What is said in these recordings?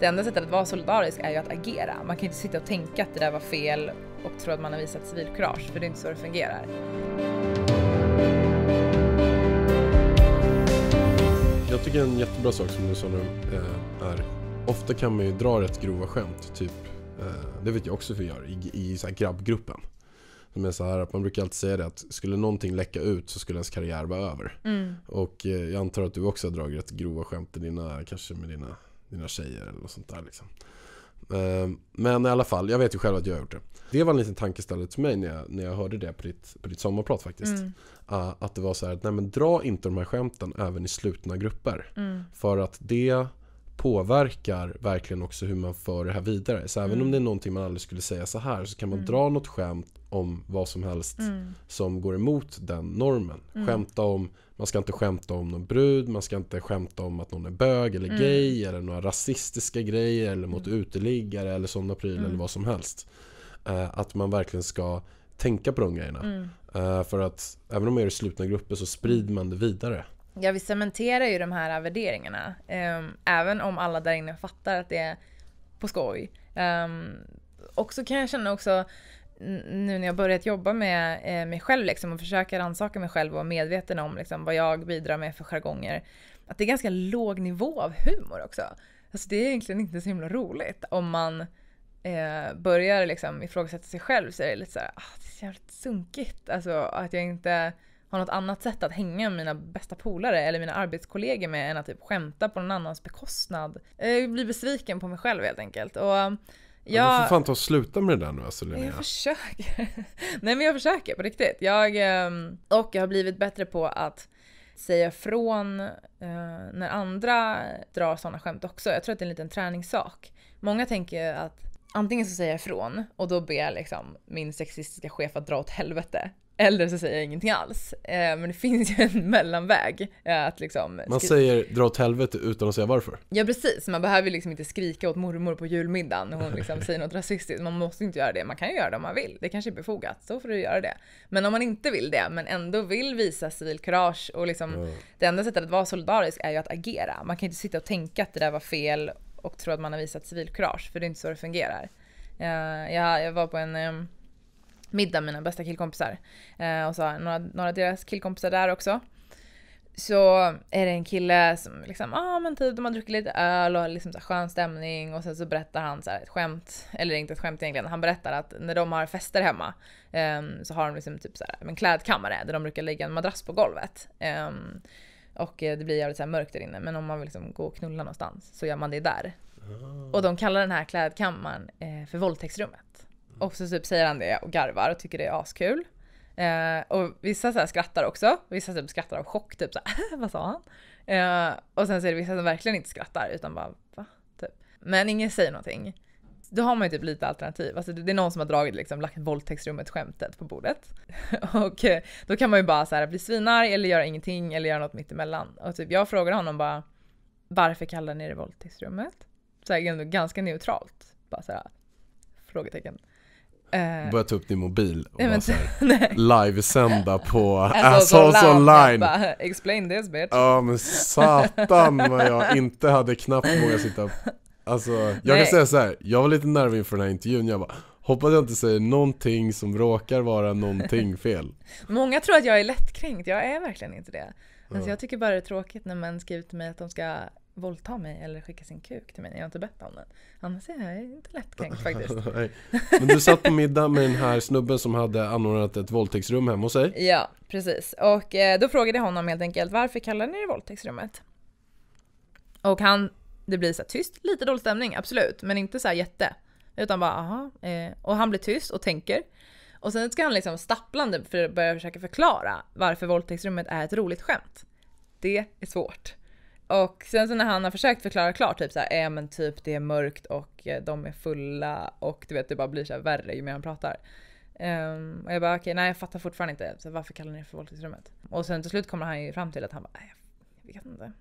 Det enda sättet att vara solidarisk är ju att agera. Man kan inte sitta och tänka att det där var fel och tro att man har visat civilkurage, för det är inte så det fungerar. Jag tycker en jättebra sak som du sa nu eh, är Ofta kan man ju dra rätt grova skämt, typ eh, Det vet jag också hur jag gör i, i så här grabbgruppen Som är så här att man brukar alltid säga det att skulle någonting läcka ut så skulle ens karriär vara över Mm. Och eh, jag antar att du också har dragit rätt grova skämt i dina, kanske med dina, dina tjejer eller något sånt där liksom Eh, Men i alla fall, jag vet ju själv att jag har gjort det Det var en liten tankeställare till mig när jag, när jag hörde det på ditt, på ditt sommarprat faktiskt Mm. Uh, att det var så här, att, nej men dra inte de här skämten även i slutna grupper. Mm. För att det påverkar verkligen också hur man för det här vidare. Så även Mm. om det är någonting man aldrig skulle säga så här så kan man Mm. dra något skämt om vad som helst Mm. som går emot den normen. Mm. Skämta om, man ska inte skämta om någon brud, man ska inte skämta om att någon är bög eller Mm. gay eller några rasistiska grejer eller mot Mm. uteliggare eller sådana prylar Mm. eller vad som helst. Uh, att man verkligen ska tänka på de grejerna. Mm. Eh, för att även om man det i slutna grupper så sprider man det vidare. Ja, vi cementerar ju de här värderingarna. Ehm, även om alla där inne fattar att det är på skoj. Um, och så kan jag känna också nu när jag börjat jobba med eh, mig själv liksom, och försöka rannsaka mig själv och vara medveten om liksom, vad jag bidrar med för jargonger. Att det är ganska låg nivå av humor också. Alltså det är egentligen inte så himla roligt om man eh, börjar liksom ifrågasätta sig själv så är det lite såhär... ah, det är så jävligt sunkigt. Alltså att jag inte har något annat sätt att hänga med mina bästa polare eller mina arbetskollegor med än att typ skämta på någon annans bekostnad. Jag blir besviken på mig själv helt enkelt. Och Ja. Du får fan ta och sluta med det där nu alltså Linnea. jag försöker. Nej men jag försöker på riktigt. Jag, ehm, och jag har blivit bättre på att säga från eh, när andra drar sådana skämt också. Jag tror att det är en liten träningssak. Många tänker att antingen så säger jag ifrån och då ber jag liksom min sexistiska chef att dra åt helvete. Eller så säger jag ingenting alls. Eh, men det finns ju en mellanväg. eh, Att liksom Man säger dra åt helvete utan att säga varför. Ja precis, man behöver liksom inte skrika åt mormor på julmiddagen när hon liksom säger något rasistiskt. Man måste inte göra det. Man kan ju göra det om man vill. Det kanske är befogat. Så får du göra det. Men om man inte vill det, men ändå vill visa civilkurage och liksom Ja. det enda sättet att vara solidarisk är ju att agera. Man kan inte sitta och tänka att det där var fel och tro att man har visat civilkurage, för det är inte så det fungerar. Eh, jag, jag var på en ehm, middag med mina bästa killkompisar eh, och så har några, några av deras killkompisar där också. Så är det en kille som liksom, ah men typ de har druckit lite öl och har liksom så skön stämning och sen så berättar han så här ett skämt, eller inte ett skämt egentligen, han berättar att när de har fester hemma um, så har de liksom typ så här, en klädkammare där de brukar lägga en madrass på golvet. Um, och eh, det blir jävligt så här mörkt där inne men om man vill liksom gå och knulla någonstans så gör man det där. Och de kallar den här klädkammaren eh, för våldtäktsrummet. Och så typ säger han det och garvar och tycker det är askul. Eh, och vissa så skrattar också, vissa typ skrattar av chock, typ så vad sa han? Eh, och sen så är det vissa som verkligen inte skrattar utan bara va? Typ. Men ingen säger någonting. Då har man ju typ lite alternativ. Alltså det är någon som har dragit liksom, lagt våldtäktsrummet-skämtet på bordet. och eh, då kan man ju bara så här, bli svinarg eller göra ingenting eller göra något mittemellan. Och typ jag frågade honom bara varför kallar ni det våldtäktsrummet? Så här, ganska neutralt. Bara så här, frågetecken. Eh, Börja ta upp din mobil och nej, livesända på Assholes online. Bara, Explain this bitch. Ja men satan vad jag inte hade knappt vågat sitta Alltså, jag Nej. kan säga så här. jag var lite nervig inför den här intervjun, jag bara Hoppas jag inte säger någonting som råkar vara någonting fel Många tror att jag är lättkränkt, jag är verkligen inte det. Alltså Ja. jag tycker bara det är tråkigt när män skriver till mig att de ska våldta mig eller skicka sin kuk till mig när jag inte bett om det. Annars är jag inte lättkränkt faktiskt. Nej. Men du satt på middag med den här snubben som hade anordnat ett våldtäktsrum hemma hos sig Ja, precis. Och eh, då frågade jag honom helt enkelt varför kallar ni det våldtäktsrummet? Och han, det blir så här tyst, lite dålig stämning, absolut, men inte så här jätte. Utan bara aha, eh, och han blir tyst och tänker. Och sen ska han liksom stapplande för att börja försöka förklara varför våldtäktsrummet är ett roligt skämt. Det är svårt. Och sen så när han har försökt förklara klart, typ så här, eh, men typ det är mörkt och eh, de är fulla och du vet det bara blir så här värre ju mer han pratar. Um, och jag bara okej, nej jag fattar fortfarande inte. Så varför kallar ni det för våldtäktsrummet? Och sen till slut kommer han ju fram till att han bara, nej jag vet inte.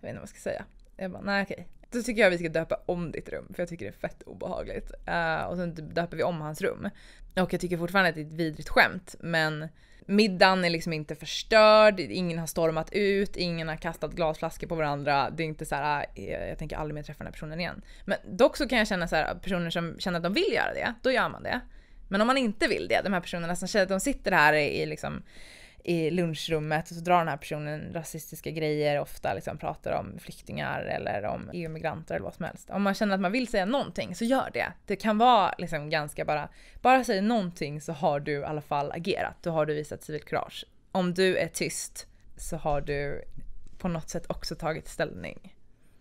Jag vet inte vad jag ska säga. Jag bara, nej okej. Då tycker jag vi ska döpa om ditt rum för jag tycker det är fett obehagligt. Uh, och sen typ döper vi om hans rum. Och jag tycker fortfarande att det är ett vidrigt skämt men middagen är liksom inte förstörd, ingen har stormat ut, ingen har kastat glasflaskor på varandra. Det är inte så här, eh, jag tänker aldrig mer träffa den här personen igen. Men dock så kan jag känna så här, personer som känner att de vill göra det, då gör man det. Men om man inte vill det, de här personerna som känner att de sitter här i liksom i lunchrummet och så drar den här personen rasistiska grejer, ofta liksom pratar om flyktingar eller om EU-migranter eller vad som helst. Om man känner att man vill säga någonting så gör det. Det kan vara liksom ganska bara, bara säg någonting så har du i alla fall agerat, då har du visat civilkurage. Om du är tyst så har du på något sätt också tagit ställning.